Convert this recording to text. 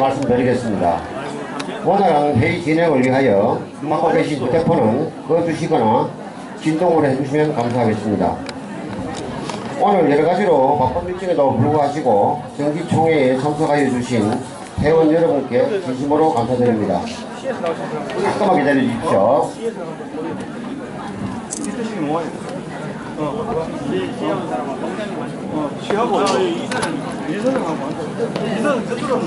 말씀드리겠습니다. 오늘 회의 진행을 위하여 맡고 계신 휴대폰은 꺼주시거나 진동을 해주시면 감사하겠습니다. 오늘 여러 가지로 바쁜 일정에도 불구하시고 정기총회에 참석하여 주신 회원 여러분께 진심으로 감사드립니다. 잠깐만 기다려 주십시오. 어, 취하고 이사장 이사장하고 이사장 저쪽으로